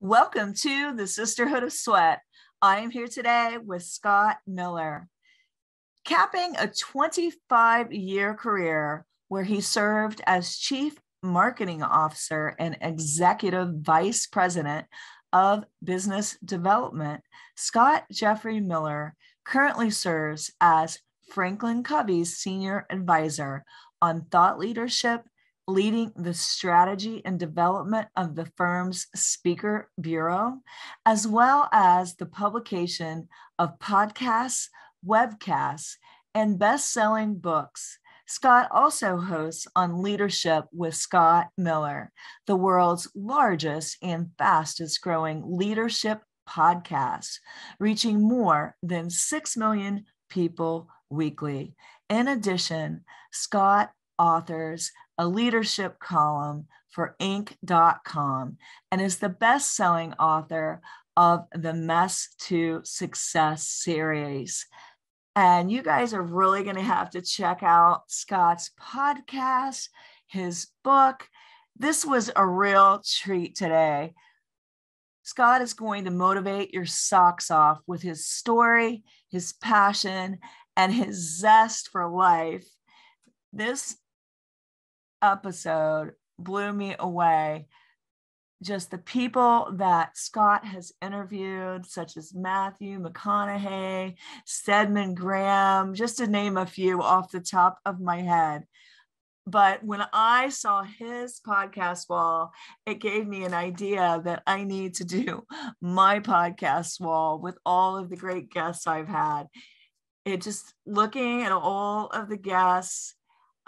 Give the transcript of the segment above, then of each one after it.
Welcome to the Sisterhood of Sweat. I am here today with Scott Miller, capping a 25 year career where he served as Chief Marketing Officer and Executive Vice President of Business Development. Scott Jeffrey Miller currently serves as Franklin Covey's Senior Advisor on thought leadership leading the strategy and development of the firm's speaker bureau, as well as the publication of podcasts, webcasts, and best selling books. Scott also hosts on Leadership with Scott Miller, the world's largest and fastest growing leadership podcast, reaching more than 6 million people weekly. In addition, Scott authors a leadership column for Inc.com and is the best selling author of the Mess to Success series. And you guys are really going to have to check out Scott's podcast, his book. This was a real treat today. Scott is going to motivate your socks off with his story, his passion, and his zest for life. This episode blew me away. Just the people that Scott has interviewed, such as Matthew McConaughey, Stedman Graham, just to name a few off the top of my head. But when I saw his podcast wall, it gave me an idea that I need to do my podcast wall with all of the great guests I've had. It just looking at all of the guests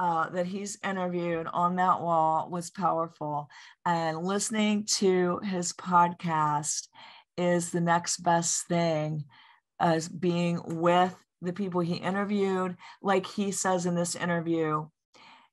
uh, that he's interviewed on that wall was powerful. And listening to his podcast is the next best thing as being with the people he interviewed. Like he says in this interview,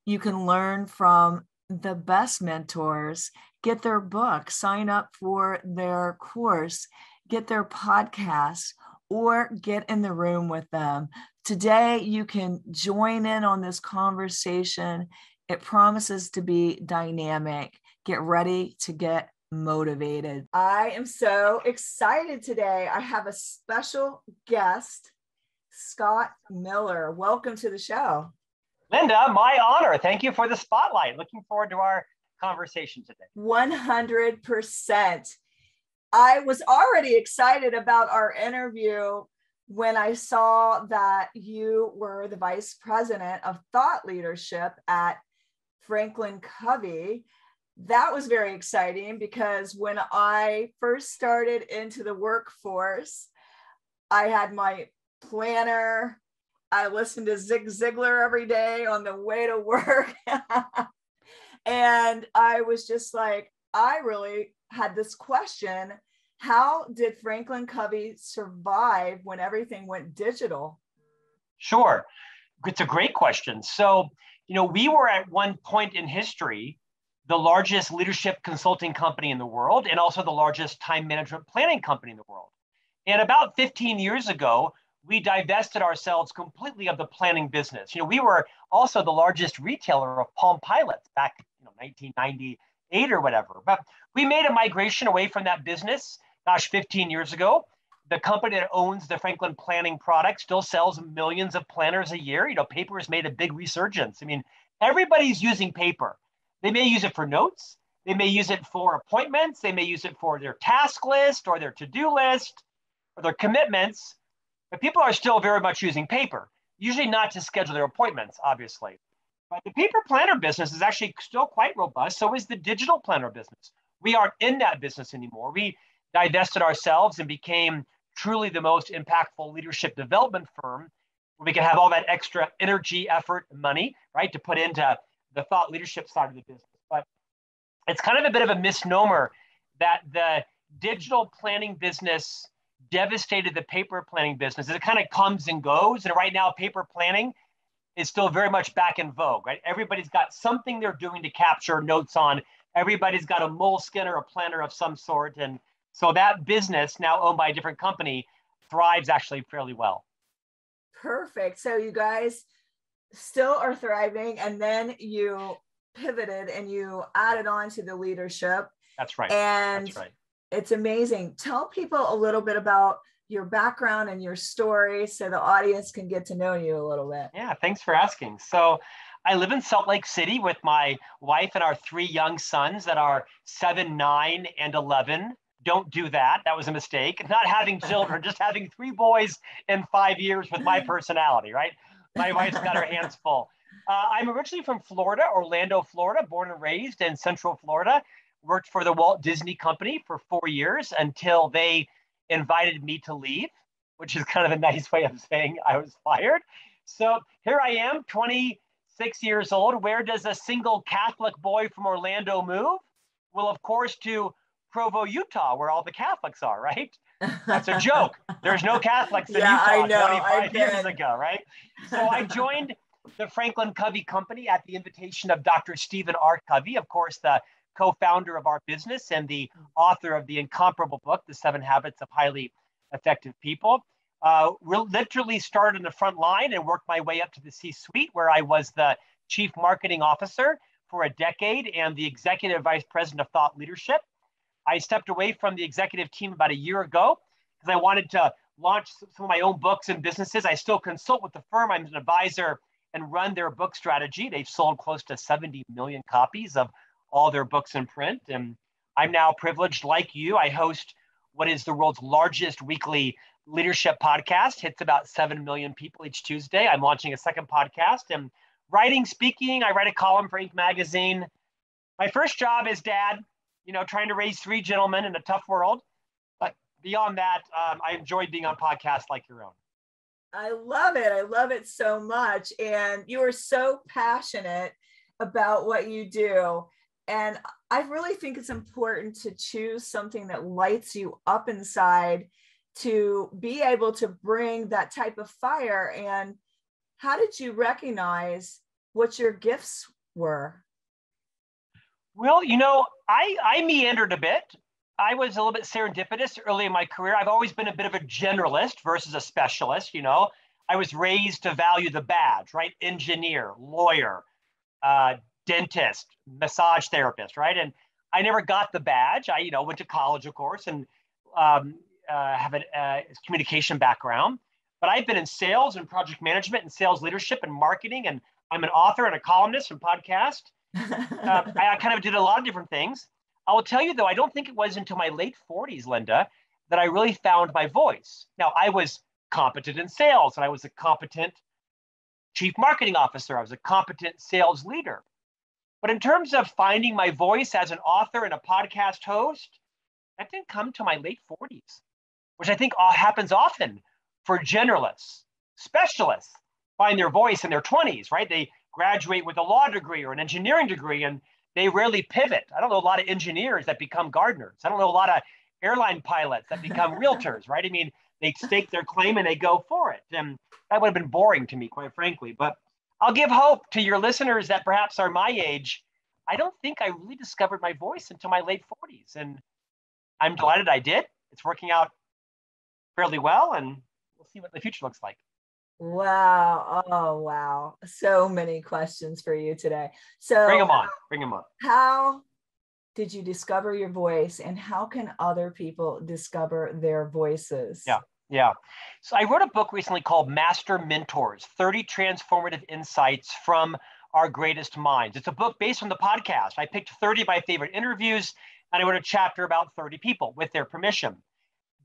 you can learn from the best mentors, get their book, sign up for their course, get their podcast, or get in the room with them Today, you can join in on this conversation. It promises to be dynamic. Get ready to get motivated. I am so excited today. I have a special guest, Scott Miller. Welcome to the show. Linda, my honor. Thank you for the spotlight. Looking forward to our conversation today. 100%. I was already excited about our interview when I saw that you were the vice president of thought leadership at Franklin Covey, that was very exciting because when I first started into the workforce, I had my planner. I listened to Zig Ziglar every day on the way to work. and I was just like, I really had this question how did Franklin Covey survive when everything went digital? Sure. It's a great question. So, you know, we were at one point in history the largest leadership consulting company in the world and also the largest time management planning company in the world. And about 15 years ago, we divested ourselves completely of the planning business. You know, we were also the largest retailer of Palm Pilots back, you know, 1998 or whatever. But we made a migration away from that business gosh, 15 years ago. The company that owns the Franklin Planning product still sells millions of planners a year. You know, paper has made a big resurgence. I mean, everybody's using paper. They may use it for notes. They may use it for appointments. They may use it for their task list or their to-do list or their commitments. But people are still very much using paper, usually not to schedule their appointments, obviously. But the paper planner business is actually still quite robust. So is the digital planner business. We aren't in that business anymore. We divested ourselves and became truly the most impactful leadership development firm where we can have all that extra energy, effort, money, right, to put into the thought leadership side of the business. But it's kind of a bit of a misnomer that the digital planning business devastated the paper planning business. It kind of comes and goes. And right now, paper planning is still very much back in vogue, right? Everybody's got something they're doing to capture notes on. Everybody's got a Moleskine or a planner of some sort. And so that business, now owned by a different company, thrives actually fairly well. Perfect. So you guys still are thriving, and then you pivoted and you added on to the leadership. That's right. And That's right. It's amazing. Tell people a little bit about your background and your story so the audience can get to know you a little bit. Yeah, thanks for asking. So, I live in Salt Lake City with my wife and our three young sons that are seven, nine, and 11. Don't do that. That was a mistake. Not having children, just having three boys in five years with my personality, right? My wife's got her hands full. Uh, I'm originally from Florida, Orlando, Florida, born and raised in Central Florida. Worked for the Walt Disney Company for four years until they invited me to leave, which is kind of a nice way of saying I was fired. So here I am, 26 years old. Where does a single Catholic boy from Orlando move? Well, of course, to Provo, Utah, where all the Catholics are, right? That's a joke. There's no Catholics in Yeah, I Utah know, 25 I years ago, right? So I joined the Franklin Covey Company at the invitation of Dr. Stephen R. Covey, of course, the co-founder of our business and the author of the incomparable book, The Seven Habits of Highly Effective People. Uh, we literally started in the front line and worked my way up to the C-suite, where I was the chief marketing officer for a decade and the executive vice president of thought leadership. I stepped away from the executive team about a year ago because I wanted to launch some of my own books and businesses. I still consult with the firm. I'm an advisor and run their book strategy. They've sold close to 70 million copies of all their books in print. And I'm now privileged, like you, I host what is the world's largest weekly leadership podcast. Hits about 7 million people each Tuesday. I'm launching a second podcast and writing, speaking. I write a column for Inc. magazine. My first job is dad, you know, trying to raise three gentlemen in a tough world. But beyond that, um, I enjoyed being on podcasts like your own. I love it. I love it so much. And you are so passionate about what you do. And I really think it's important to choose something that lights you up inside to be able to bring that type of fire. And how did you recognize what your gifts were? Well, you know, I, I meandered a bit. I was a little bit serendipitous early in my career. I've always been a bit of a generalist versus a specialist. You know, I was raised to value the badge, right? Engineer, lawyer, uh, dentist, massage therapist, right? And I never got the badge. I, you know, went to college, of course, and um, uh, have a uh, communication background. But I've been in sales and project management and sales leadership and marketing, and I'm an author and a columnist and podcast uh, I, I kind of did a lot of different things. I will tell you though, I don't think it was until my late 40s, Linda, that I really found my voice. Now, I was competent in sales and I was a competent chief marketing officer, I was a competent sales leader. But in terms of finding my voice as an author and a podcast host, that didn't come to my late 40s, which I think happens often for generalists, specialists find their voice in their 20s, right? They graduate with a law degree or an engineering degree and they rarely pivot. I don't know a lot of engineers that become gardeners. I don't know a lot of airline pilots that become realtors, right? I mean, they stake their claim and they go for it. And that would have been boring to me, quite frankly. But I'll give hope to your listeners that perhaps are my age. I don't think I really discovered my voice until my late 40s. And I'm delighted I did. It's working out fairly well, and we'll see what the future looks like. Wow. Oh, wow. So many questions for you today. So, Bring them on. Bring them on. how did you discover your voice and how can other people discover their voices? Yeah. Yeah. So I wrote a book recently called Master Mentors 30 Transformative Insights from Our Greatest Minds. It's a book based on the podcast. I picked 30 of my favorite interviews and I wrote a chapter about 30 people with their permission.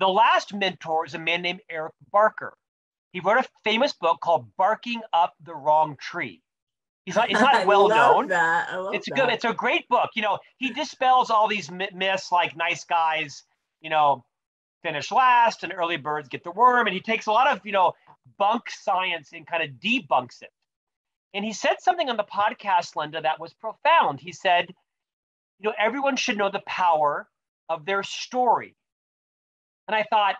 The last mentor is a man named Eric Barker. He wrote a famous book called Barking Up the Wrong Tree. He's not, he's I not well love known. That. I love It's a that. good, it's a great book. You know, he dispels all these myths like nice guys, you know, finish last and early birds get the worm. And he takes a lot of, you know, bunk science and kind of debunks it. And he said something on the podcast, Linda, that was profound. He said, you know, everyone should know the power of their story. And I thought,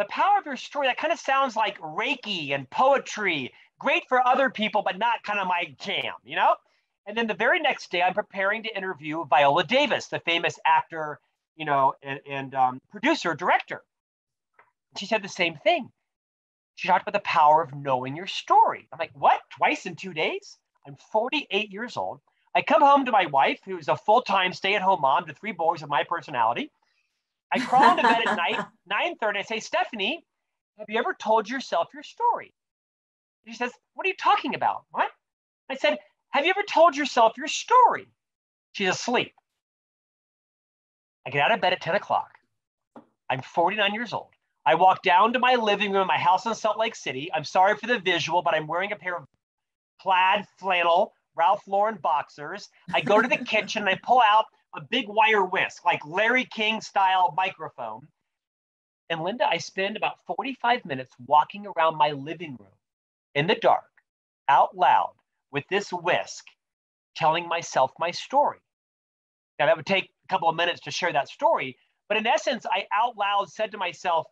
the power of your story, that kind of sounds like Reiki and poetry, great for other people, but not kind of my jam, you know? And then the very next day, I'm preparing to interview Viola Davis, the famous actor, you know, and, and um, producer, director. She said the same thing. She talked about the power of knowing your story. I'm like, what? Twice in two days? I'm 48 years old. I come home to my wife, who's a full time stay at home mom to three boys of my personality. I crawl into bed at night, 9:30. I say, Stephanie, have you ever told yourself your story? She says, What are you talking about? What? I said, Have you ever told yourself your story? She's asleep. I get out of bed at 10 o'clock. I'm 49 years old. I walk down to my living room, my house in Salt Lake City. I'm sorry for the visual, but I'm wearing a pair of plaid flannel Ralph Lauren boxers. I go to the kitchen and I pull out a big wire whisk, like Larry King style microphone. And Linda, I spend about 45 minutes walking around my living room in the dark, out loud, with this whisk, telling myself my story. Now, that would take a couple of minutes to share that story, but in essence, I out loud said to myself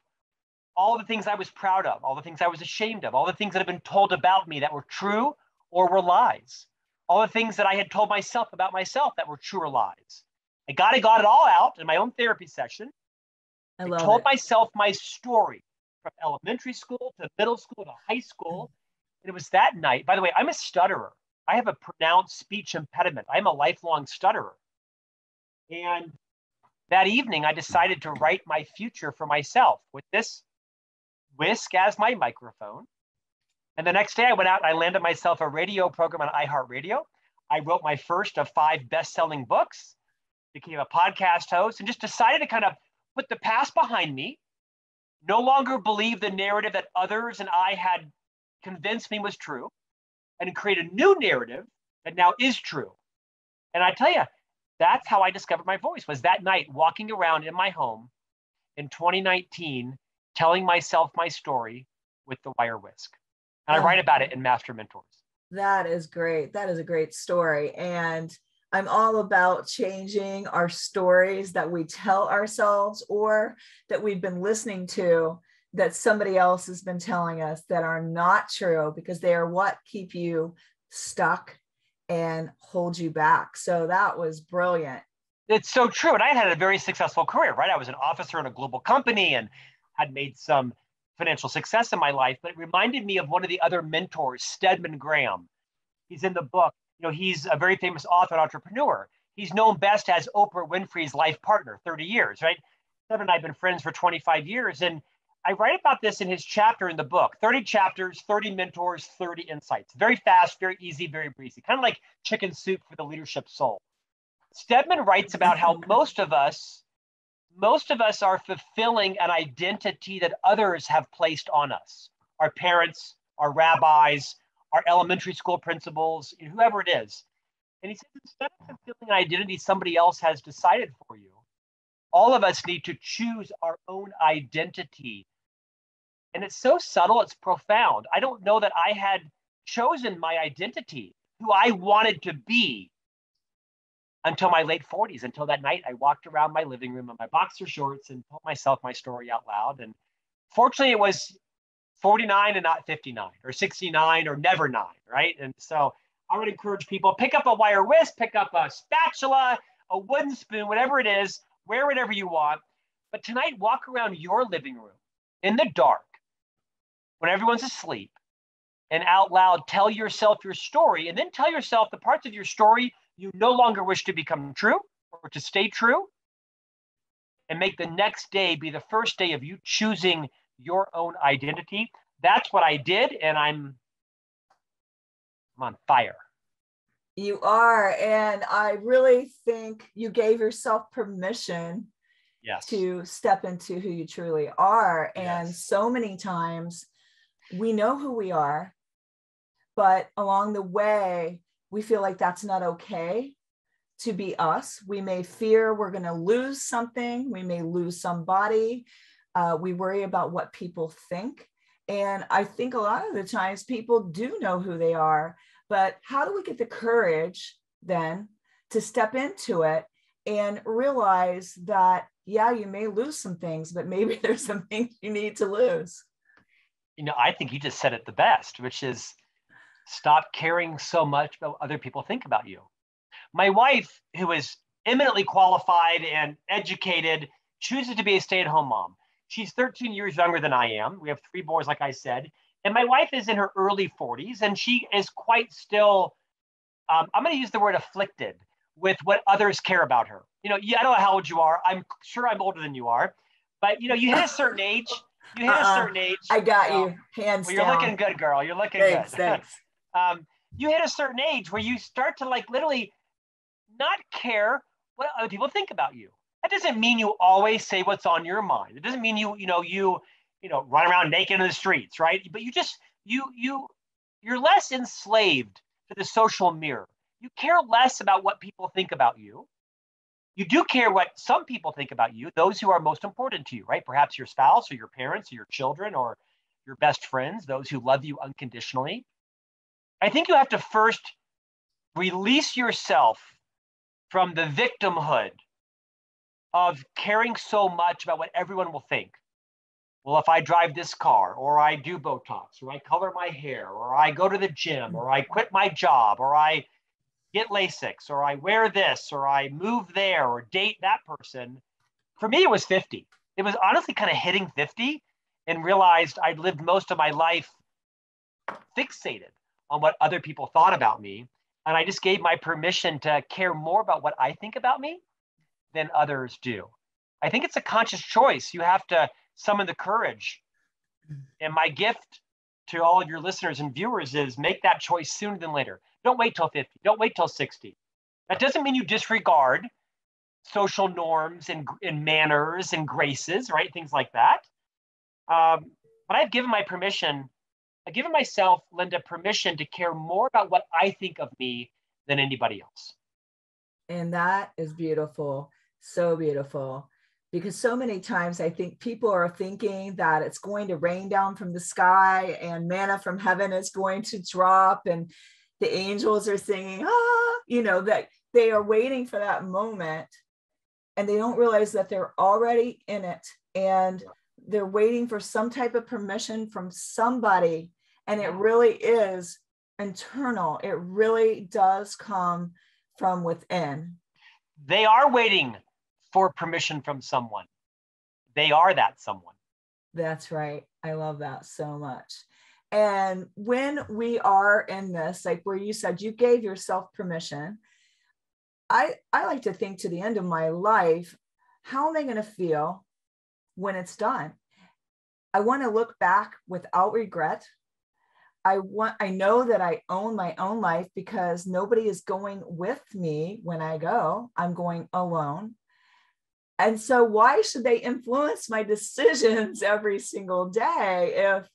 all the things I was proud of, all the things I was ashamed of, all the things that had been told about me that were true or were lies, all the things that I had told myself about myself that were true or lies. I got it, got it all out in my own therapy session. I, I told it. myself my story from elementary school to middle school to high school. Mm-hmm. And it was that night. By the way, I'm a stutterer. I have a pronounced speech impediment. I'm a lifelong stutterer. And that evening, I decided to write my future for myself with this whisk as my microphone. And the next day, I went out and I landed myself a radio program on iHeartRadio. I wrote my first of five best selling books, became a podcast host, and just decided to kind of put the past behind me, no longer believe the narrative that others and I had convinced me was true, and create a new narrative that now is true. And I tell you, that's how I discovered my voice was that night walking around in my home in 2019, telling myself my story with the wire whisk. And I write about it in Master Mentors. That is great. That is a great story. And I'm all about changing our stories that we tell ourselves or that we've been listening to that somebody else has been telling us that are not true because they are what keep you stuck and hold you back. So that was brilliant. It's so true. And I had a very successful career, right? I was an officer in a global company and had made some financial success in my life, but it reminded me of one of the other mentors, Stedman Graham. He's in the book. You know, he's a very famous author and entrepreneur. He's known best as Oprah Winfrey's life partner, 30 years, right? Stedman and I have been friends for 25 years. And I write about this in his chapter in the book 30 chapters, 30 mentors, 30 insights. Very fast, very easy, very breezy, kind of like chicken soup for the leadership soul. Stedman writes about how most of us, most of us are fulfilling an identity that others have placed on us our parents, our rabbis, our elementary school principals, whoever it is. And he says, instead of fulfilling an identity somebody else has decided for you, all of us need to choose our own identity. And it's so subtle, it's profound. I don't know that I had chosen my identity, who I wanted to be, until my late 40s. Until that night, I walked around my living room in my boxer shorts and told myself my story out loud. And fortunately, it was 49 and not 59 or 69 or never nine, right? And so I would encourage people pick up a wire whisk, pick up a spatula, a wooden spoon, whatever it is, wear whatever you want. But tonight, walk around your living room in the dark when everyone's asleep and out loud tell yourself your story and then tell yourself the parts of your story you no longer wish to become true or to stay true and make the next day be the first day of you choosing your own identity that's what i did and i'm i'm on fire you are. And I really think you gave yourself permission yes. to step into who you truly are. And yes. so many times we know who we are, but along the way, we feel like that's not okay to be us. We may fear we're going to lose something, we may lose somebody. Uh, we worry about what people think. And I think a lot of the times people do know who they are, but how do we get the courage then to step into it and realize that, yeah, you may lose some things, but maybe there's some things you need to lose? You know, I think you just said it the best, which is stop caring so much about what other people think about you. My wife, who is eminently qualified and educated, chooses to be a stay at home mom. She's 13 years younger than I am. We have three boys, like I said. And my wife is in her early 40s and she is quite still, um, I'm going to use the word afflicted with what others care about her. You know, yeah, I don't know how old you are. I'm sure I'm older than you are, but you know, you hit a certain age. You hit uh-uh. a certain age. I got you. Hands well, You're down. looking good, girl. You're looking thanks, good. Thanks. um, you hit a certain age where you start to like literally not care what other people think about you. That doesn't mean you always say what's on your mind. It doesn't mean you, you know, you, you know, run around naked in the streets, right? But you just, you, you, you're less enslaved to the social mirror. You care less about what people think about you. You do care what some people think about you, those who are most important to you, right? Perhaps your spouse or your parents or your children or your best friends, those who love you unconditionally. I think you have to first release yourself from the victimhood of caring so much about what everyone will think. Well, if I drive this car, or I do Botox, or I color my hair, or I go to the gym, or I quit my job, or I get LASIK, or I wear this, or I move there, or date that person. For me, it was 50. It was honestly kind of hitting 50 and realized I'd lived most of my life fixated on what other people thought about me. And I just gave my permission to care more about what I think about me than others do. I think it's a conscious choice. You have to summon the courage. And my gift to all of your listeners and viewers is make that choice sooner than later. Don't wait till 50. Don't wait till 60. That doesn't mean you disregard social norms and, and manners and graces, right? Things like that. Um, but I've given my permission, I've given myself, Linda, permission to care more about what I think of me than anybody else. And that is beautiful. So beautiful. Because so many times I think people are thinking that it's going to rain down from the sky and manna from heaven is going to drop and the angels are singing, ah, you know, that they are waiting for that moment and they don't realize that they're already in it and they're waiting for some type of permission from somebody. And it really is internal, it really does come from within. They are waiting for permission from someone. They are that someone. That's right. I love that so much. And when we are in this, like where you said you gave yourself permission, I, I like to think to the end of my life, how am I going to feel when it's done? I want to look back without regret I want I know that I own my own life because nobody is going with me when I go. I'm going alone. And so why should they influence my decisions every single day if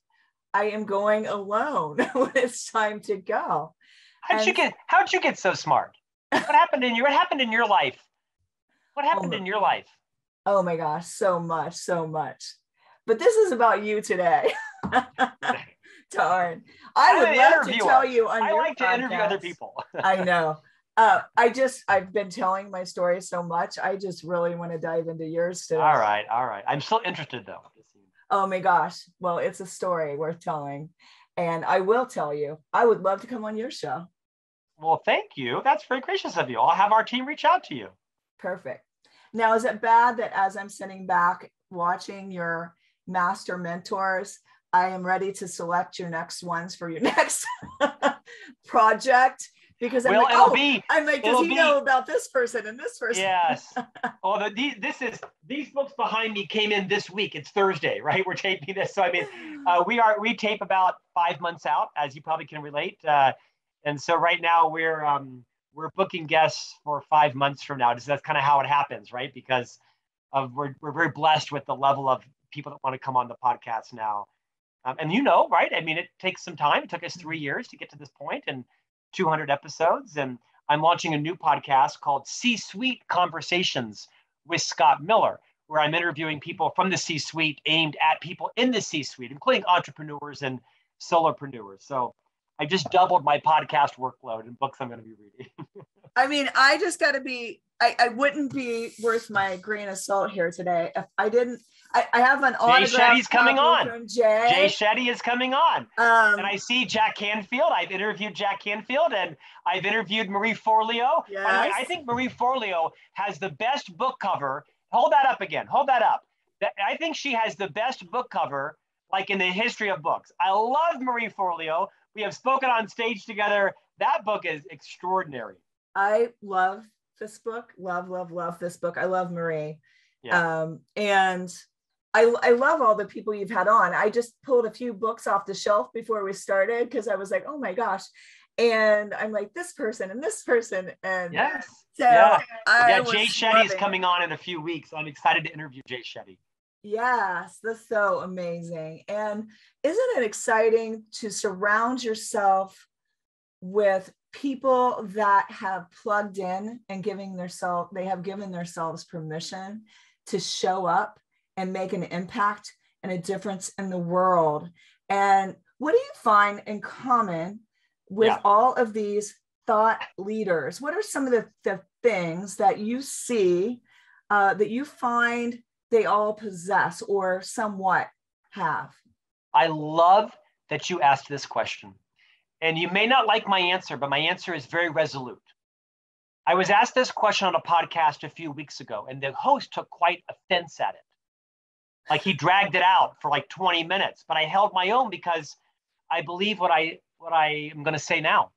I am going alone when it's time to go? How'd and, you get how'd you get so smart? What happened in your what happened in your life? What oh happened oh, in your life? Oh my gosh, so much, so much. But this is about you today. Darn. I would love to tell you on I like to podcast. interview other people. I know. Uh, I just I've been telling my story so much. I just really want to dive into yours today. All right, all right. I'm still interested though. Oh my gosh. Well, it's a story worth telling. And I will tell you, I would love to come on your show. Well, thank you. That's very gracious of you. I'll have our team reach out to you. Perfect. Now, is it bad that as I'm sitting back watching your master mentors, I am ready to select your next ones for your next project because I'm well, like, oh, be, I'm like, does he be, know about this person and this person? Yes. the, these, this is these books behind me came in this week. It's Thursday, right? We're taping this, so I mean, uh, we are we tape about five months out, as you probably can relate. Uh, and so right now we're um, we're booking guests for five months from now. Just that's kind of how it happens, right? Because of we're we're very blessed with the level of people that want to come on the podcast now. Um, and you know, right? I mean, it takes some time. It took us three years to get to this point and 200 episodes. And I'm launching a new podcast called C Suite Conversations with Scott Miller, where I'm interviewing people from the C suite aimed at people in the C suite, including entrepreneurs and solopreneurs. So I just doubled my podcast workload and books I'm going to be reading. I mean, I just got to be, I, I wouldn't be worth my grain of salt here today if I didn't I, I have an autograph. Jay Shetty's coming on. Jay. Jay Shetty is coming on. Um, and I see Jack Canfield. I've interviewed Jack Canfield and I've interviewed Marie Forleo. Yes. Way, I think Marie Forleo has the best book cover. Hold that up again. Hold that up. I think she has the best book cover like in the history of books. I love Marie Forleo. We have spoken on stage together. That book is extraordinary. I love this book. Love, love, love this book. I love Marie. Yeah. Um, and I, I love all the people you've had on. I just pulled a few books off the shelf before we started because I was like, oh my gosh. And I'm like, this person and this person. And yes. So yeah, yeah Jay Shetty is coming on in a few weeks. I'm excited to interview Jay Shetty. Yes, that's so amazing. And isn't it exciting to surround yourself with people that have plugged in and giving themselves they have given themselves permission to show up and make an impact and a difference in the world. And what do you find in common with yeah. all of these thought leaders? What are some of the, the things that you see uh, that you find they all possess or somewhat have? I love that you asked this question. And you may not like my answer, but my answer is very resolute. I was asked this question on a podcast a few weeks ago, and the host took quite offense at it. Like he dragged it out for like 20 minutes, but I held my own because I believe what I what I am going to say now.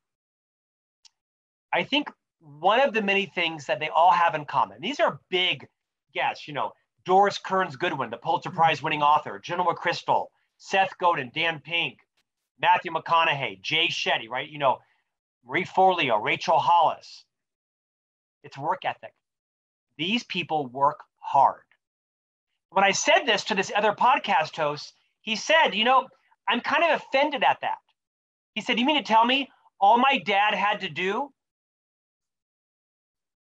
I think one of the many things that they all have in common. These are big guests, you know, Doris Kearns Goodwin, the Pulitzer mm-hmm. Prize winning author, General McChrystal, Seth Godin, Dan Pink, Matthew McConaughey, Jay Shetty, right? You know, Marie Forleo, Rachel Hollis. It's work ethic. These people work hard. When I said this to this other podcast host, he said, you know, I'm kind of offended at that. He said, You mean to tell me all my dad had to do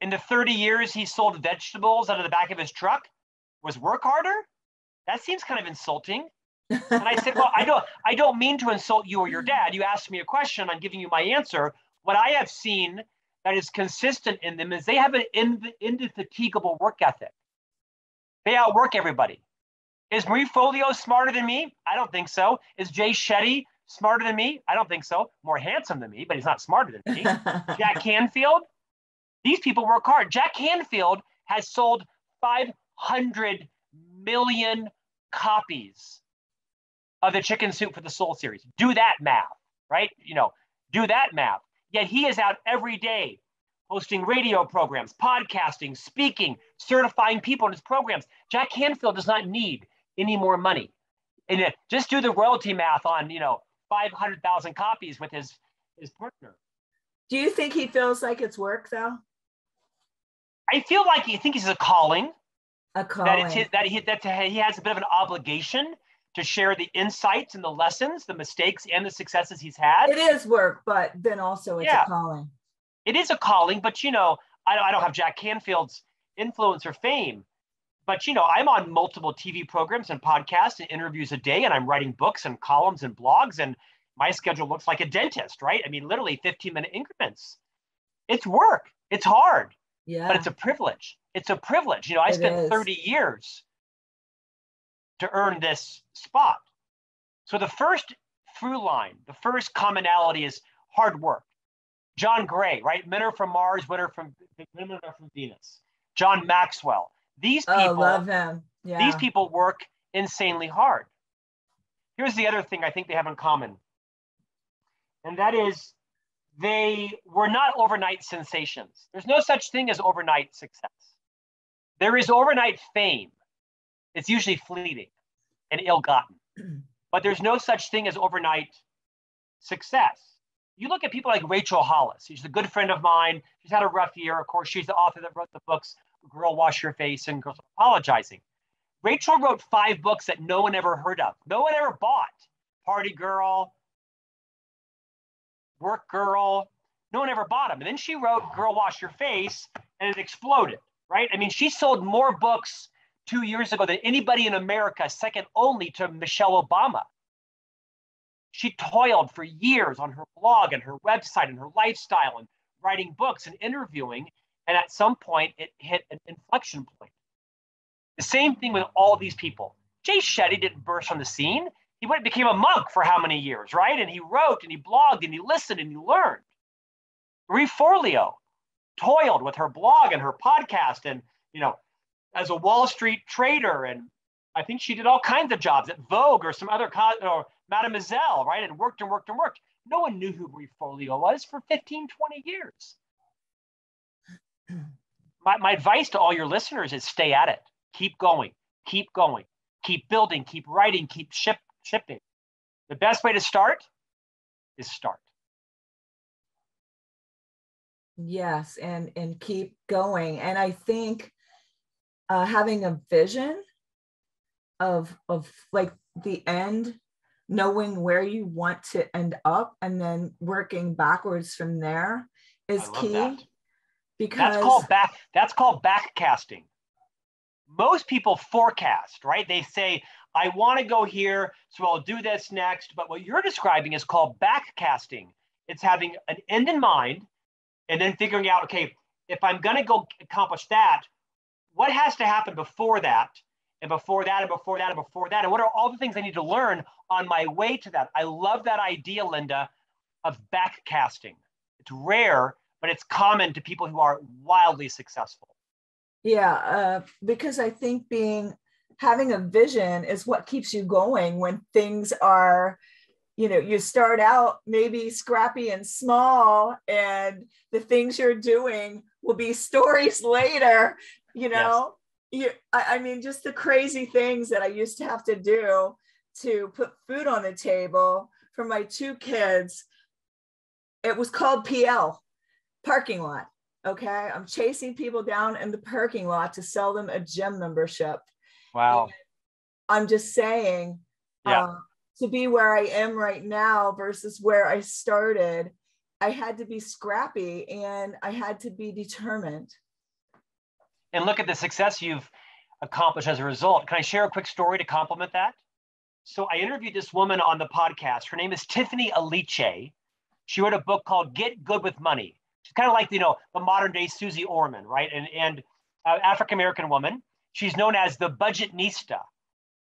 in the 30 years he sold vegetables out of the back of his truck was work harder? That seems kind of insulting. and I said, Well, I don't I don't mean to insult you or your dad. You asked me a question, I'm giving you my answer. What I have seen that is consistent in them is they have an indefatigable work ethic. They outwork everybody. Is Marie Forleo smarter than me? I don't think so. Is Jay Shetty Smarter than me? I don't think so. More handsome than me, but he's not smarter than me. Jack Canfield? These people work hard. Jack Canfield has sold 500 million copies of the Chicken Soup for the Soul series. Do that math, right? You know, do that math. Yet he is out every day hosting radio programs, podcasting, speaking, certifying people in his programs. Jack Canfield does not need any more money. And uh, just do the royalty math on, you know, 500,000 copies with his his partner. Do you think he feels like it's work though? I feel like he thinks it's a calling. A calling. That, it's his, that he that he has a bit of an obligation to share the insights and the lessons, the mistakes and the successes he's had. It is work, but then also it's yeah. a calling. It is a calling, but you know, I, I don't have Jack Canfield's influence or fame. But you know i'm on multiple tv programs and podcasts and interviews a day and i'm writing books and columns and blogs and my schedule looks like a dentist right? I mean literally 15 minute increments. It's work. It's hard. Yeah. But it's a privilege. It's a privilege. You know i it spent is. 30 years to earn this spot. So the first through line the first commonality is hard work john gray right men are from mars women are from women are from venus john maxwell these oh, people oh, love him. Yeah. These people work insanely hard. Here's the other thing I think they have in common. And that is they were not overnight sensations. There's no such thing as overnight success. There is overnight fame. It's usually fleeting and ill-gotten. but there's no such thing as overnight success. You look at people like Rachel Hollis. She's a good friend of mine. She's had a rough year. Of course, she's the author that wrote the books Girl Wash Your Face and Girls Apologizing. Rachel wrote five books that no one ever heard of. No one ever bought. Party Girl, Work Girl. No one ever bought them. And then she wrote Girl Wash Your Face and it exploded, right? I mean, she sold more books two years ago than anybody in America, second only to Michelle Obama. She toiled for years on her blog and her website and her lifestyle and writing books and interviewing. And at some point, it hit an inflection point. The same thing with all these people. Jay Shetty didn't burst on the scene. He went became a monk for how many years, right? And he wrote and he blogged and he listened and he learned. Marie Forleo toiled with her blog and her podcast and, you know, as a Wall Street trader. And I think she did all kinds of jobs at Vogue or some other, co- or Mademoiselle, right? And worked and worked and worked. No one knew who Marie Forleo was for 15, 20 years. my, my advice to all your listeners is stay at it. Keep going, keep going, keep building, keep writing, keep ship, shipping. The best way to start is start. Yes, and and keep going. And I think uh, having a vision of of like the end knowing where you want to end up and then working backwards from there is key that. because that's called back that's called backcasting. Most people forecast right? They say i want to go here so i'll do this next but what you're describing is called backcasting. It's having an end in mind and then figuring out okay if i'm going to go accomplish that what has to happen before that and before that and before that and before that and what are all the things i need to learn on my way to that? I love that idea linda of backcasting. It's rare but it's common to people who are wildly successful. Yeah uh, because i think being having a vision is what keeps you going when things are you know you start out maybe scrappy and small and the things you're doing will be stories later you know. You I, I mean just the crazy things that i used to have to do to put food on the table for my two kids it was called pl parking lot okay i'm chasing people down in the parking lot to sell them a gym membership wow and i'm just saying yeah. Uh, to be where I am right now versus where I started, I had to be scrappy and I had to be determined. And look at the success you've accomplished as a result. Can I share a quick story to complement that? So I interviewed this woman on the podcast. Her name is Tiffany Aliche. She wrote a book called Get Good with Money. She's kind of like, you know, the modern day Suze Orman, right? And, and uh, African American woman. She's known as the Budgetnista.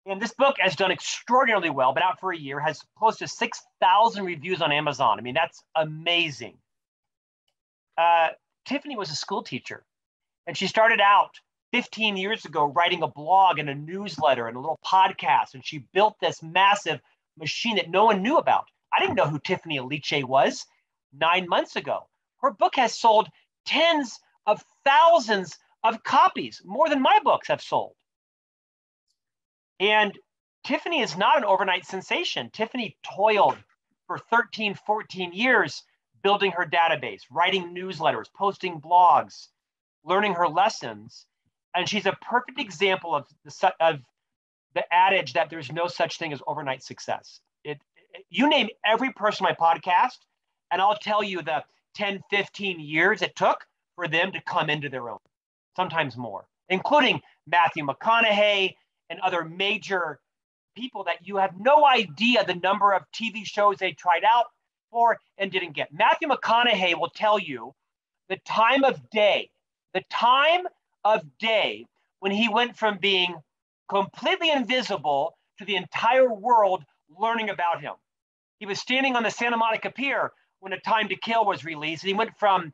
And this book has done extraordinarily well, been out for a year, has close to 6,000 reviews on Amazon. I mean, that's amazing. Uh, Tiffany was a school teacher, and she started out 15 years ago writing a blog and a newsletter and a little podcast. And she built this massive machine that no one knew about. I didn't know who Tiffany Aliche was nine months ago. Her book has sold tens of thousands of copies, more than my books have sold. And Tiffany is not an overnight sensation. Tiffany toiled for 13, 14 years building her database, writing newsletters, posting blogs, learning her lessons. And she's a perfect example of the, of the adage that there's no such thing as overnight success. It, it, you name every person on my podcast, and I'll tell you the 10, 15 years it took for them to come into their own, sometimes more, including Matthew McConaughey, and other major people that you have no idea the number of TV shows they tried out for and didn't get. Matthew McConaughey will tell you the time of day, the time of day when he went from being completely invisible to the entire world learning about him. He was standing on the Santa Monica Pier when A Time to Kill was released, and he went from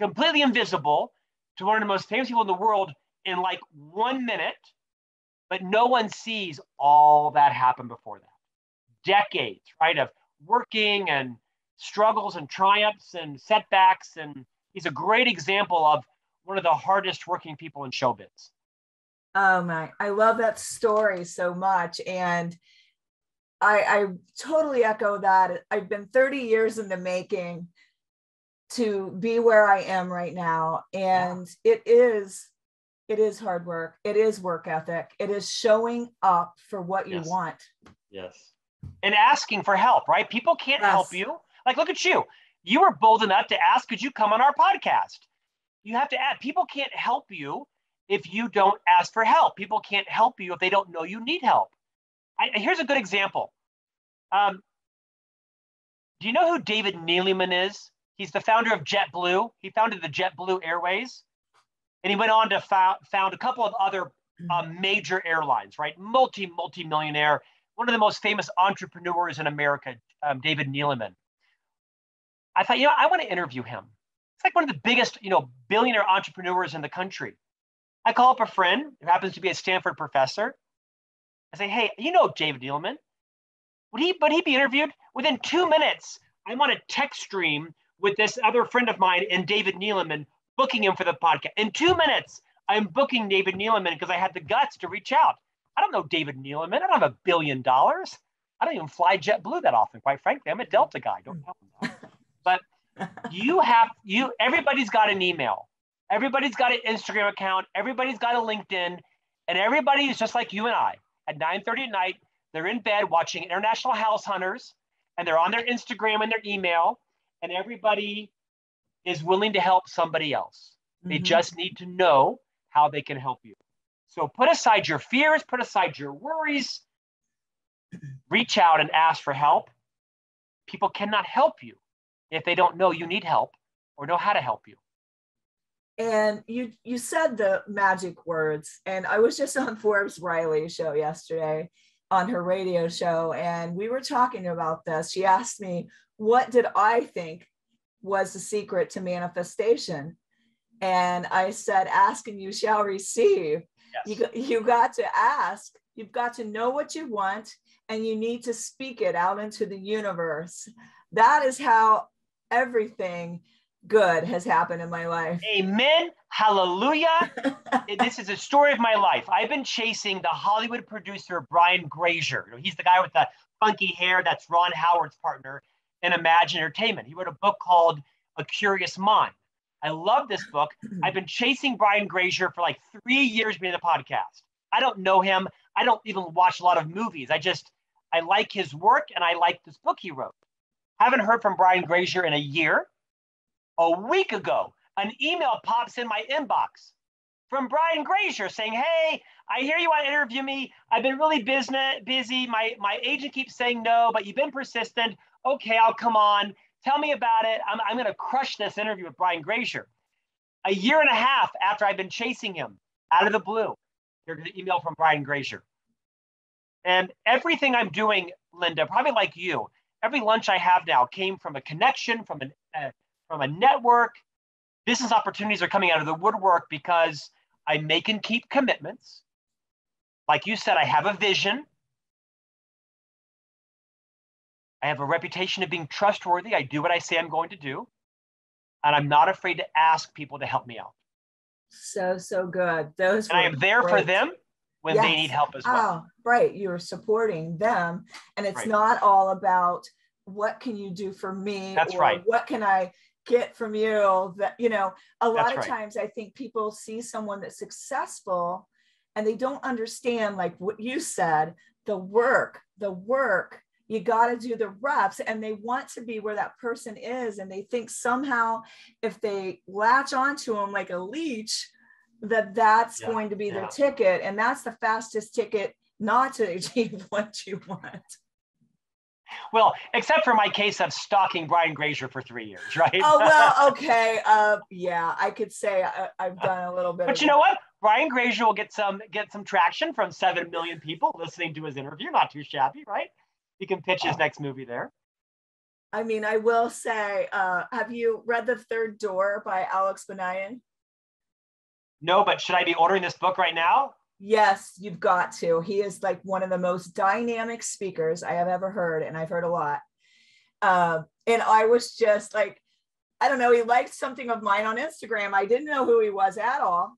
completely invisible to one of the most famous people in the world in like one minute but no one sees all that happened before that. Decades, right, of working and struggles and triumphs and setbacks. And he's a great example of one of the hardest working people in showbiz. Oh my, I love that story so much. And I, I totally echo that. I've been 30 years in the making to be where I am right now. And yeah. it is it is hard work it is work ethic it is showing up for what you yes. want yes and asking for help right people can't yes. help you like look at you you were bold enough to ask could you come on our podcast you have to add. people can't help you if you don't ask for help people can't help you if they don't know you need help I, here's a good example um, do you know who david neeleman is he's the founder of jetblue he founded the jetblue airways and he went on to found, found a couple of other uh, major airlines, right? Multi, multi millionaire, one of the most famous entrepreneurs in America, um, David Neeleman. I thought, you know, I want to interview him. It's like one of the biggest, you know, billionaire entrepreneurs in the country. I call up a friend who happens to be a Stanford professor. I say, hey, you know David Neeleman. Would he, would he be interviewed? Within two minutes, I'm on a text stream with this other friend of mine and David Neeleman booking him for the podcast. In two minutes, I'm booking David Neeleman because I had the guts to reach out. I don't know David Neeleman. I don't have a billion dollars. I don't even fly JetBlue that often, quite frankly. I'm a Delta guy. Don't tell them that. But you have you. Everybody's got an email. Everybody's got an Instagram account. Everybody's got a LinkedIn, and everybody is just like you and I. At 9:30 at night, they're in bed watching International House Hunters, and they're on their Instagram and their email, and everybody is willing to help somebody else. They mm-hmm. just need to know how they can help you. So put aside your fears, put aside your worries, reach out and ask for help. People cannot help you if they don't know you need help or know how to help you. And you you said the magic words, and I was just on Forbes Riley show yesterday on her radio show, and we were talking about this. She asked me, "What did I think was the secret to manifestation?" And I said, "Ask and you shall receive." Yes. You you got to ask. You've got to know what you want, and you need to speak it out into the universe. That is how everything good has happened in my life. Amen. Hallelujah. this is a story of my life. I've been chasing the Hollywood producer Brian Grazer. He's the guy with the funky hair that's Ron Howard's partner in Imagine Entertainment. He wrote a book called A Curious Mind. I love this book. I've been chasing Brian Grazer for like three years being the podcast. I don't know him. I don't even watch a lot of movies. I just, I like his work and I like this book he wrote. Haven't heard from Brian Grazer in a year. A week ago, an email pops in my inbox from Brian Grazer saying, Hey, I hear you want to interview me. I've been really busy. My, my agent keeps saying no, but you've been persistent. Okay, I'll come on. Tell me about it. I'm, I'm going to crush this interview with Brian Grazer. A year and a half after I've been chasing him out of the blue, here's an email from Brian Grazer. And everything I'm doing, Linda, probably like you, every lunch I have now came from a connection, from, an, uh, from a network. Business opportunities are coming out of the woodwork because I make and keep commitments. Like you said, I have a vision. I have a reputation of being trustworthy. I do what I say I'm going to do. And I'm not afraid to ask people to help me out. So, so good. Those and I am there great. for them when yes. they need help as well. Oh, right. You're supporting them. And it's right. not all about what can you do for me? That's right. What can I get from you? That, you know, a lot That's of right. times I think people see someone that's successful and they don't understand, like what you said, the work, the work. You got to do the reps, and they want to be where that person is. And they think somehow if they latch onto them like a leech, that that's yeah, going to be yeah. their ticket and that's the fastest ticket not to achieve what you want. Well except for my case of stalking brian grazer for three years right? Oh well okay uh, yeah i could say I, have done a little bit but you know what? Brian grazer will get some get some traction from 7 million people listening to his interview not too shabby right? He can pitch his next movie there. I mean i will say uh, have you read the third door by alex banayan no, but should I be ordering this book right now? Yes, you've got to. He is like one of the most dynamic speakers I have ever heard, and I've heard a lot. Uh, and I was just like, I don't know, he liked something of mine on Instagram. I didn't know who he was at all.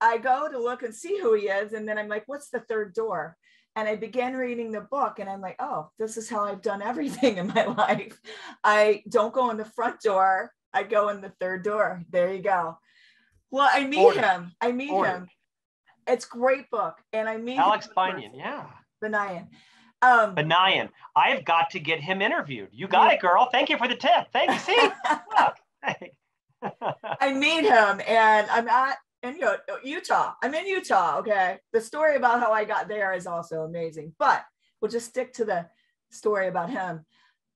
I go to look and see who he is, and then I'm like, what's the third door? And I began reading the book, and I'm like, oh, this is how I've done everything in my life. I don't go in the front door, I go in the third door. There you go. Well, I meet him. I meet him. It's great book, and I meet Alex Banayan. Yeah, Banayan. Um, Banayan. I've got to get him interviewed. You got yeah. it, girl. Thank you for the tip. Thank you. See, I meet him, and I'm at in Utah. I'm in Utah. Okay, the story about how I got there is also amazing, but we'll just stick to the story about him.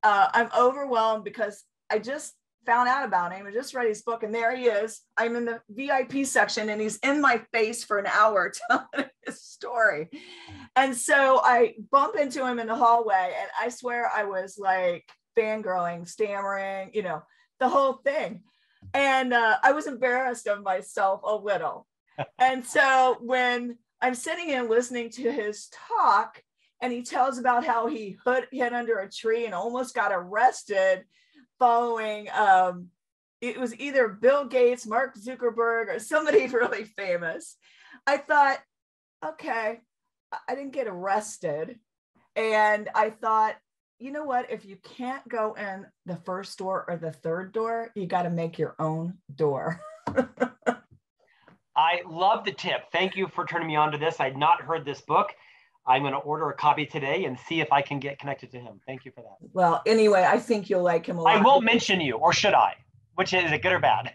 Uh, I'm overwhelmed because I just found out about him. I just read his book, and there he is. I'm in the VIP section, and he's in my face for an hour telling his story. And so I bump into him in the hallway, and I swear I was like fangirling, stammering, you know, the whole thing. And uh, I was embarrassed of myself a little. and so when I'm sitting and listening to his talk, and he tells about how he hid, hid under a tree and almost got arrested following um, it was either Bill Gates, Mark Zuckerberg, or somebody really famous. I thought, okay, I didn't get arrested. And I thought, you know what? If you can't go in the first door or the third door, you got to make your own door. I love the tip. Thank you for turning me on to this. I'd not heard this book. I'm going to order a copy today and see if I can get connected to him. Thank you for that. Well, anyway, I think you'll like him a lot. I won't mention you, or should I? Which is it good or bad?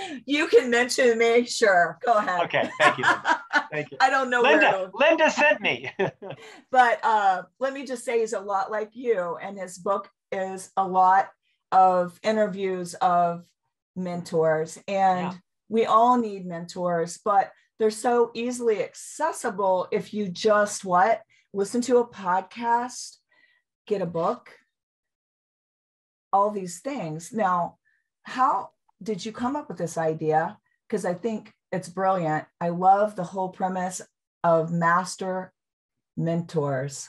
you can mention me, sure. Go ahead. Okay, thank you. Thank you. I don't know Linda. Linda sent me. but uh, let me just say, he's a lot like you, and his book is a lot of interviews of mentors, and yeah. we all need mentors, but they're so easily accessible if you just what listen to a podcast, get a book all these things. Now, how did you come up with this idea? Because I think it's brilliant. I love the whole premise of master mentors.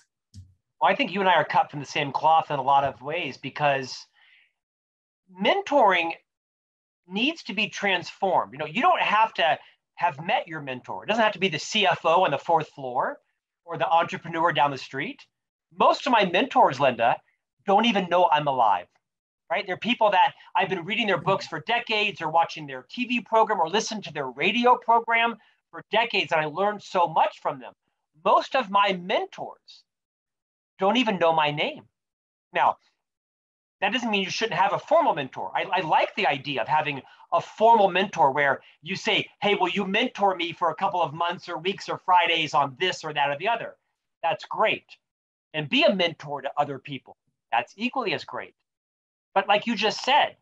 Well, I think you and I are cut from the same cloth in a lot of ways because mentoring needs to be transformed. You know, you don't have to have met your mentor. It doesn't have to be the CFO on the fourth floor or the entrepreneur down the street. Most of my mentors, Linda, don't even know I'm alive right? They're people that I've been reading their books for decades or watching their TV program or listening to their radio program for decades, and I learned so much from them. Most of my mentors don't even know my name. Now, that doesn't mean you shouldn't have a formal mentor. I, I like the idea of having a formal mentor where you say, hey, will you mentor me for a couple of months or weeks or Fridays on this or that or the other? That's great. And be a mentor to other people. That's equally as great. But like you just said,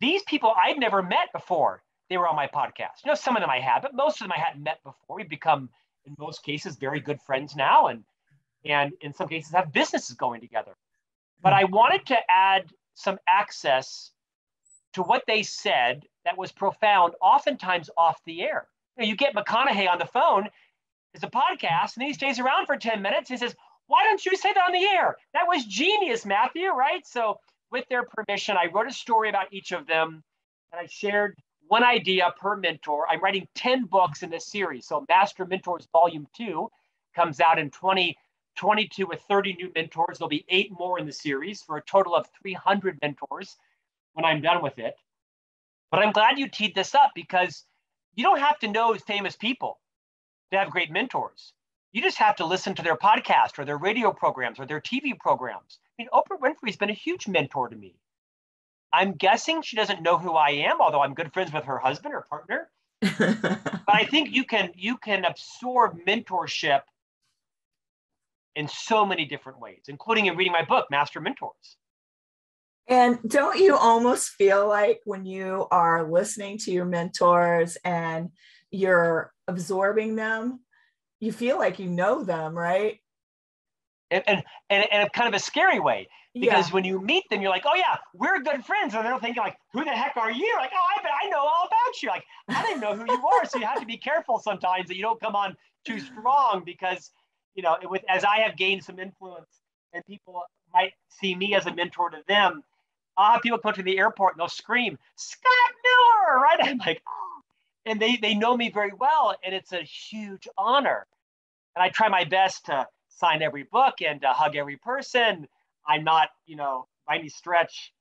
these people I'd never met before they were on my podcast. You know, some of them I had, but most of them I hadn't met before. We've become, in most cases, very good friends now, and and in some cases have businesses going together. But hmm. I wanted to add some access to what they said that was profound, oftentimes off the air. You, know, you get McConaughey on the phone, it's a podcast, and he stays around for 10 minutes. He says, Why don't you say that on the air? That was genius, Matthew, right? So with their permission, I wrote a story about each of them and I shared one idea per mentor. I'm writing 10 books in this series. So, Master Mentors Volume 2 comes out in 2022 with 30 new mentors. There'll be eight more in the series for a total of 300 mentors when I'm done with it. But I'm glad you teed this up because you don't have to know famous people to have great mentors. You just have to listen to their podcast or their radio programs or their TV programs. I mean, Oprah Winfrey's been a huge mentor to me. I'm guessing she doesn't know who I am, although I'm good friends with her husband or partner. but I think you can you can absorb mentorship in so many different ways, including in reading my book, Master Mentors. And don't you almost feel like when you are listening to your mentors and you're absorbing them, you feel like you know them, right? And and and, and kind of a scary way because yeah. when you meet them, you're like, oh yeah, we're good friends, and they're thinking like, who the heck are you? Like, oh, I bet I know all about you. Like, I didn't know who you are, so you have to be careful sometimes that you don't come on too strong because you know, with as I have gained some influence and people might see me as a mentor to them. I'll have people come to the airport and they'll scream, Scott Miller, right? I'm like, oh. and they they know me very well, and it's a huge honor. And I try my best to sign every book and to hug every person. I'm not, you know, by any stretch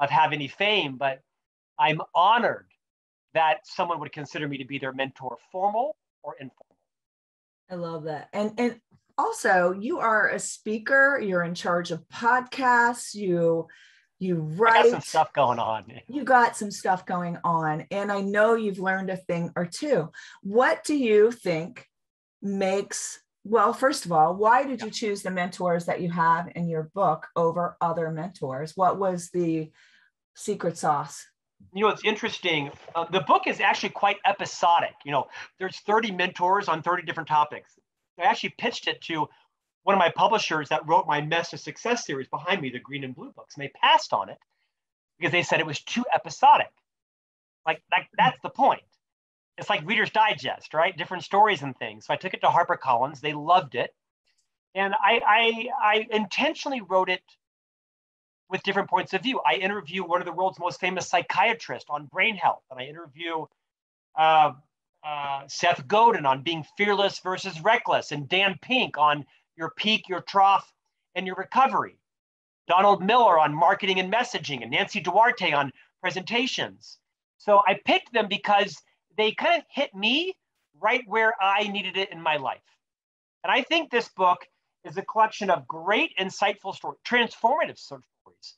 of have any fame, but I'm honored that someone would consider me to be their mentor, formal or informal. I love that. And and also you are a speaker, you're in charge of podcasts, you you write some stuff going on. You got some stuff going on. And I know you've learned a thing or two. What do you think makes well, first of all, why did you choose the mentors that you have in your book over other mentors? What was the secret sauce? You know, it's interesting. Uh, the book is actually quite episodic. You know, there's 30 mentors on 30 different topics. I actually pitched it to one of my publishers that wrote my Mess to Success series behind me, the Green and Blue books, and they passed on it because they said it was too episodic. Like, like that's the point it's like Reader's Digest, right? Different stories and things. So I took it to HarperCollins. They loved it. And I, I, I intentionally wrote it with different points of view. I interview one of the world's most famous psychiatrists on brain health, and I interview uh, uh, Seth Godin on being fearless versus reckless, and Dan Pink on your peak, your trough, and your recovery. Donald Miller on marketing and messaging, and Nancy Duarte on presentations. So I picked them because they kind of hit me right where I needed it in my life. And I think this book is a collection of great, insightful stories, transformative stories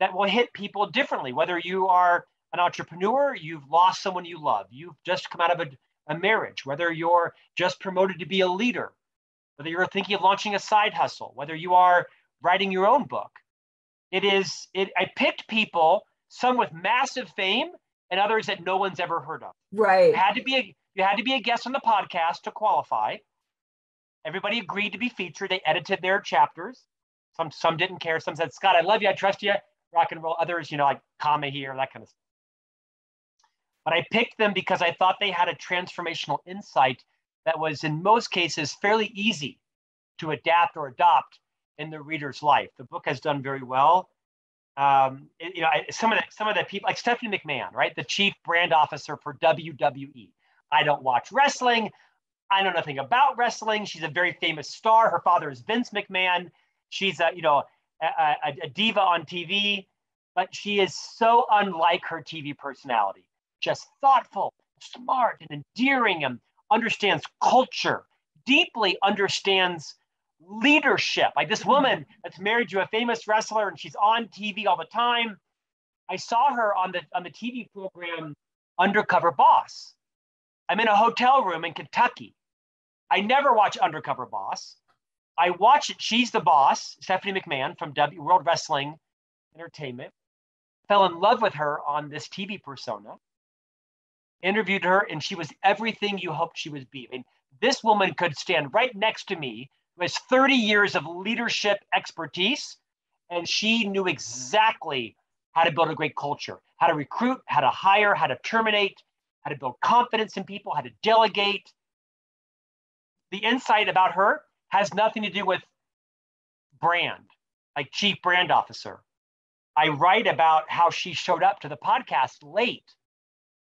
that will hit people differently. Whether you are an entrepreneur, you've lost someone you love, you've just come out of a, a marriage, whether you're just promoted to be a leader, whether you're thinking of launching a side hustle, whether you are writing your own book. It is, it, I picked people, some with massive fame and others that no one's ever heard of. Right. You had to be a, you had to be a guest on the podcast to qualify. Everybody agreed to be featured. They edited their chapters. Some some didn't care. Some said, Scott, I love you. I trust you. Rock and roll. Others, you know, like comma here, that kind of stuff. But I picked them because I thought they had a transformational insight that was in most cases fairly easy to adapt or adopt in the reader's life. The book has done very well. Um, it, you know, I, some of the some of the people like Stephanie McMahon, right, the chief brand officer for WWE. I don't watch wrestling. I know nothing about wrestling. She's a very famous star. Her father is Vince McMahon. She's a you know a, a, a diva on TV, but she is so unlike her TV personality. Just thoughtful, smart, and endearing, and understands culture. Deeply understands leadership. Like this woman that's married to a famous wrestler and she's on TV all the time. I saw her on the on the TV program Undercover Boss. I'm in a hotel room in Kentucky. I never watch Undercover Boss. I watch it. She's the boss, Stephanie McMahon from w, World Wrestling Entertainment. Fell in love with her on this TV persona. Interviewed her, and she was everything you hoped she would be. I mean, this woman could stand right next to me, who has 30 years of leadership expertise, and she knew exactly how to build a great culture, how to recruit, how to hire, how to terminate, how to build confidence in people, how to delegate. The insight about her has nothing to do with brand, like chief brand officer. I write about how she showed up to the podcast late,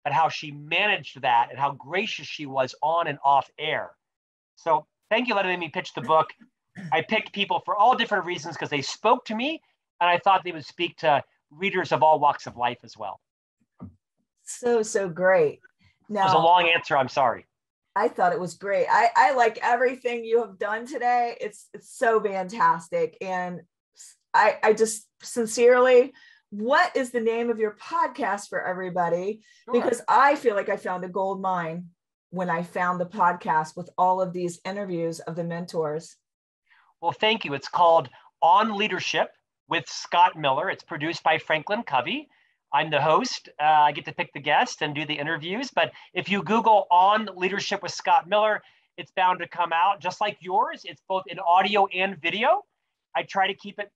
but how she managed that and how gracious she was on and off air. So thank you for letting me pitch the book. I picked people for all different reasons because they spoke to me and I thought they would speak to readers of all walks of life as well. So, so great. Now, it was a long answer. I'm sorry. I thought it was great. I, I like everything you have done today. It's it's so fantastic. And I I just sincerely, what is the name of your podcast for everybody? Sure. Because I feel like I found a gold mine when I found the podcast with all of these interviews of the mentors. Well, thank you. It's called On Leadership with Scott Miller. It's produced by Franklin Covey. I'm the host. Uh, I get to pick the guest and do the interviews. But if you Google on leadership with Scott Miller, it's bound to come out just like yours. It's both in audio and video. I try to keep it,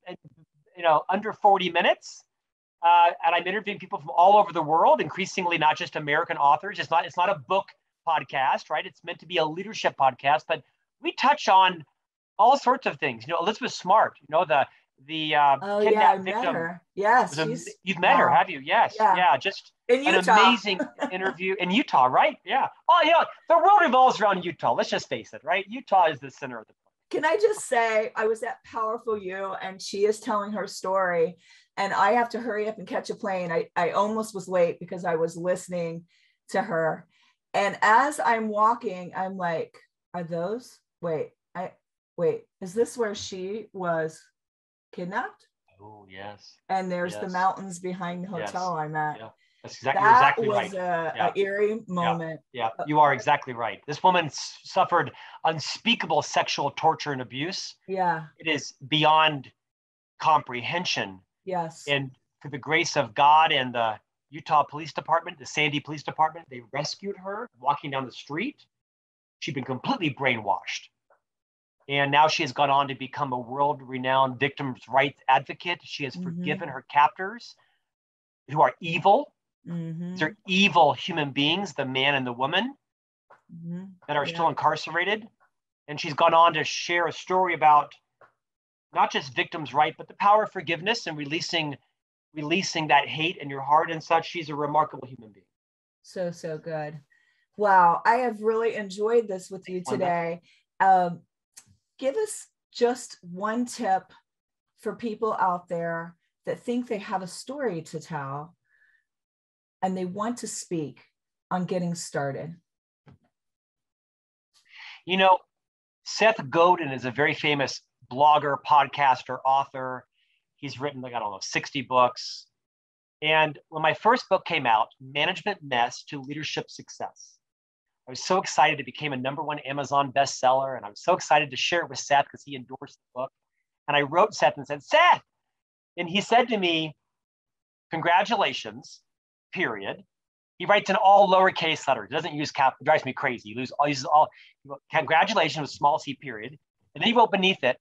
you know, under 40 minutes. Uh, and I'm interviewing people from all over the world, increasingly not just American authors. It's not it's not a book podcast, right? It's meant to be a leadership podcast, but we touch on all sorts of things. You know, Elizabeth Smart, you know, the the uh, oh, yeah, victim. Her. Yes, a, you've met wow. her, have you? Yes, yeah, yeah just an amazing interview in Utah, right? Yeah. Oh, yeah. The world revolves around Utah. Let's just face it, right? Utah is the center of the. Can I just say, I was at Powerful You, and she is telling her story, and I have to hurry up and catch a plane. I I almost was late because I was listening to her, and as I'm walking, I'm like, are those? Wait, I wait. Is this where she was? kidnapped. Oh yes. And there's yes. the mountains behind the hotel yes. I'm at. Yeah. That's exactly, that exactly was right. a, yeah. a eerie moment. Yeah. yeah, you are exactly right. This woman suffered unspeakable sexual torture and abuse. Yeah. It is beyond comprehension. Yes. And through the grace of God and the Utah Police Department, the Sandy Police Department, they rescued her walking down the street. She'd been completely brainwashed. And now she has gone on to become a world renowned victims' rights advocate. She has mm-hmm. forgiven her captors who are evil. Mm-hmm. These are evil human beings, the man and the woman mm-hmm. that are yeah. still incarcerated. And she's gone on to share a story about not just victims' right, but the power of forgiveness and releasing releasing that hate in your heart and such. She's a remarkable human being. So so good. Wow, I have really enjoyed this with you today. Um, give us just one tip for people out there that think they have a story to tell and they want to speak on getting started? You know, Seth Godin is a very famous blogger, podcaster, author. He's written, like, I don't know, 60 books. And when my first book came out, Management Mess to Leadership Success, I was so excited. It became a number one Amazon bestseller. And I was so excited to share it with Seth because he endorsed the book. And I wrote Seth and said, Seth. And he said to me, Congratulations, period. He writes in all lowercase letters. Doesn't use cap. Drives me crazy. He uses all, uses all congratulations with small c period. And then he wrote beneath it,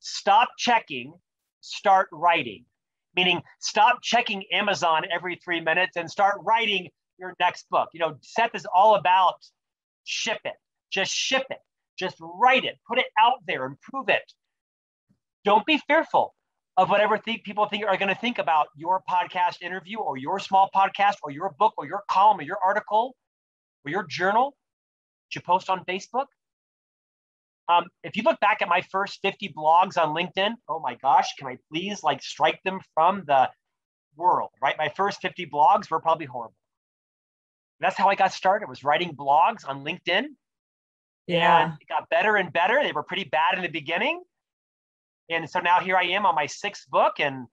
stop checking, start writing. Meaning stop checking Amazon every three minutes and start writing your next book. You know, Seth is all about ship it, just ship it, just write it, put it out there, improve it. Don't be fearful of whatever th- people think are going to think about your podcast interview or your small podcast or your book or your column or your article or your journal that you post on Facebook. Um, if you look back at my first 50 blogs on LinkedIn, oh my gosh, can I please like strike them from the world, right? My first 50 blogs were probably horrible. That's how I got started was writing blogs on LinkedIn. Yeah. And it got better and better. They were pretty bad in the beginning. And so now here I am on my sixth book and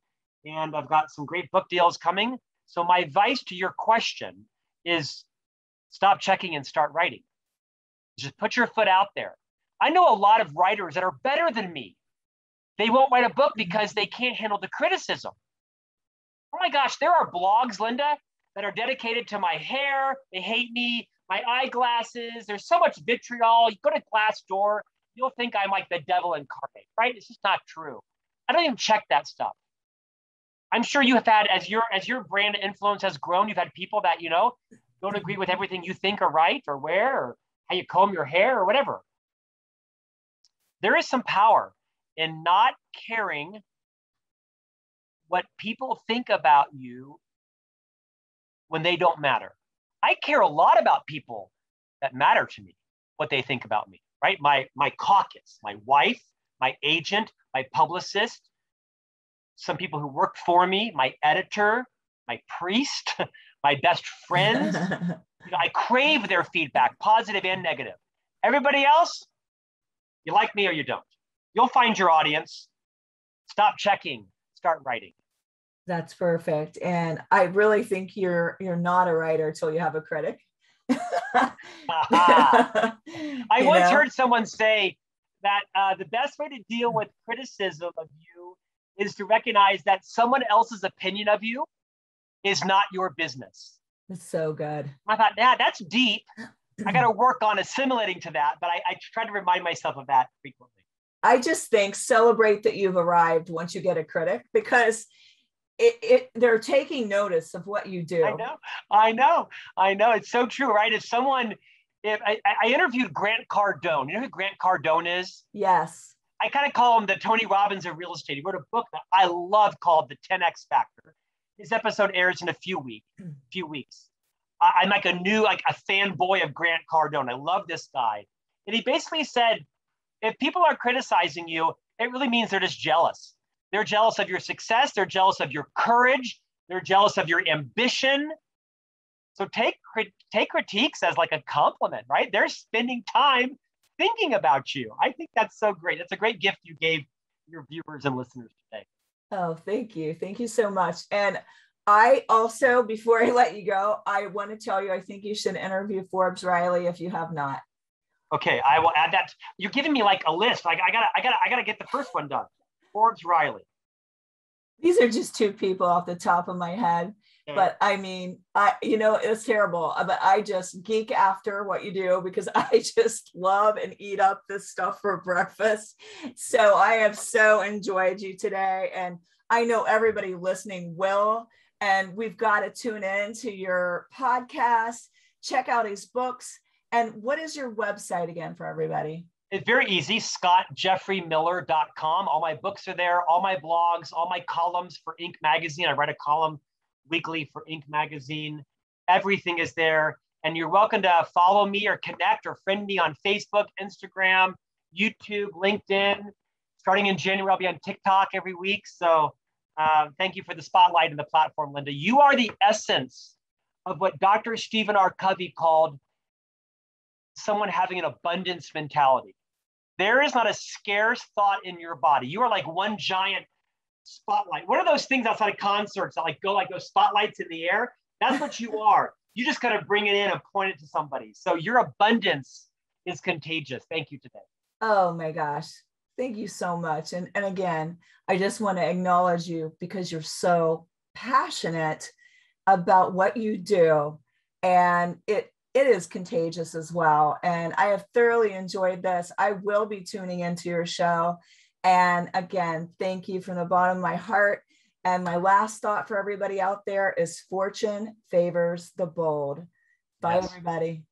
and I've got some great book deals coming. So my advice to your question is stop checking and start writing. Just put your foot out there. I know a lot of writers that are better than me. They won't write a book mm-hmm. because they can't handle the criticism. Oh my gosh, there are blogs, Linda, that are dedicated to my hair. They hate me, my eyeglasses. There's so much vitriol. You go to Glassdoor, you'll think I'm like the devil incarnate, right? It's just not true. I don't even check that stuff. I'm sure you have had as your as your brand influence has grown, you've had people that you know don't agree with everything you think or write or wear or how you comb your hair or whatever. There is some power in not caring what people think about you when they don't matter. I care a lot about people that matter to me, what they think about me right? My, my caucus, my wife, my agent, my publicist, some people who work for me, my editor, my priest, my best friends. you know, I crave their feedback, positive and negative. Everybody else, you like me or you don't. You'll find your audience. Stop checking, start writing. That's perfect. And I really think you're you're not a writer till you have a critic. I once know? heard someone say that uh, the best way to deal with criticism of you is to recognize that someone else's opinion of you is not your business. It's so good. I thought, yeah, that's deep. I got to work on assimilating to that, but I, I try to remind myself of that frequently. I just think celebrate that you've arrived once you get a critic because it, it they're taking notice of what you do. I know, I know, I know. It's so true, right? If someone, if I, I interviewed Grant Cardone, you know who Grant Cardone is? Yes. I kind of call him the Tony Robbins of real estate. He wrote a book that I love called The 10X Factor. His episode airs in a few week, hmm. few weeks. I'm like a new, like a fanboy of Grant Cardone. I love this guy. And he basically said, if people are criticizing you, it really means they're just jealous. They're jealous of your success. They're jealous of your courage. They're jealous of your ambition. So take take critiques as like a compliment, right? They're spending time thinking about you. I think that's so great. That's a great gift you gave your viewers and listeners today. Oh, thank you. Thank you so much. And I also, before I let you go, I want to tell you I think you should interview Forbes Riley if you have not. Okay, I will add that. You're giving me like a list. Like I gotta, I gotta, I gotta get the first one done. Forbes Riley. These are just two people off the top of my head. Yeah. But I mean, I you know, it's terrible. Uh, but I just geek after what you do because I just love and eat up this stuff for breakfast. So I have so enjoyed you today. And I know everybody listening will. And we've got to tune in to your podcast, check out his books. And what is your website again for everybody? It's very easy. ScottJeffreyMiller.com. All my books are there, all my blogs, all my columns for Inc. Magazine. I write a column weekly for Inc. Magazine. Everything is there. And you're welcome to follow me or connect or friend me on Facebook, Instagram, YouTube, LinkedIn. Starting in January, I'll be on TikTok every week. So uh, thank you for the spotlight and the platform, Linda. You are the essence of what Dr. Stephen R. Covey called someone having an abundance mentality. There is not a scarce thought in your body. You are like one giant spotlight. What are those things outside of concerts that like go like those spotlights in the air? That's what you are. You just kind of bring it in and point it to somebody. So your abundance is contagious. Thank you today. Oh my gosh. Thank you so much. And, and again, I just want to acknowledge you because you're so passionate about what you do. And it it is contagious as well. And I have thoroughly enjoyed this. I will be tuning into your show. And again, thank you from the bottom of my heart. And my last thought for everybody out there is fortune favors the bold. Bye, yes. everybody.